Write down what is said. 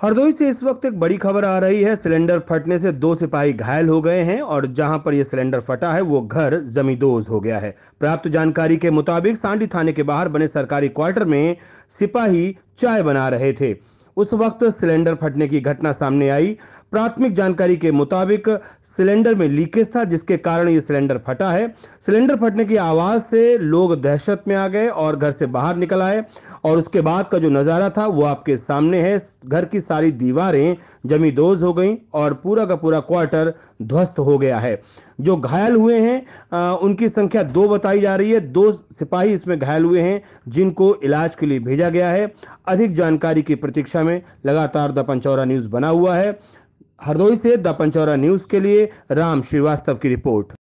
हरदोई से इस वक्त एक बड़ी खबर आ रही है। सिलेंडर फटने से दो सिपाही घायल हो गए हैं और जहाँ पर यह सिलेंडर फटा है, वो घर जमींदोज हो गया है। प्राप्त जानकारी के मुताबिक सांडी थाने के बाहर बने सरकारी क्वार्टर में सिपाही चाय बना रहे थे। उस वक्त सिलेंडर फटने की घटना सामने आई। प्राथमिक जानकारी के मुताबिक सिलेंडर में लीकेज था, जिसके कारण ये सिलेंडर फटा है। सिलेंडर फटने की आवाज़ से लोग दहशत में आ गए और घर से बाहर निकल आए और उसके बाद का जो नज़ारा था, वो आपके सामने है। घर की सारी दीवारें जमी दोज हो गई और पूरा का पूरा क्वार्टर ध्वस्त हो गया है। जो घायल हुए हैं उनकी संख्या दो बताई जा रही है। दो सिपाही इसमें घायल हुए हैं, जिनको इलाज के लिए भेजा गया है। अधिक जानकारी की प्रतीक्षा में लगातार द पंचौरा न्यूज़ बना हुआ है। हरदोई से द पंचौरा न्यूज़ के लिए राम श्रीवास्तव की रिपोर्ट।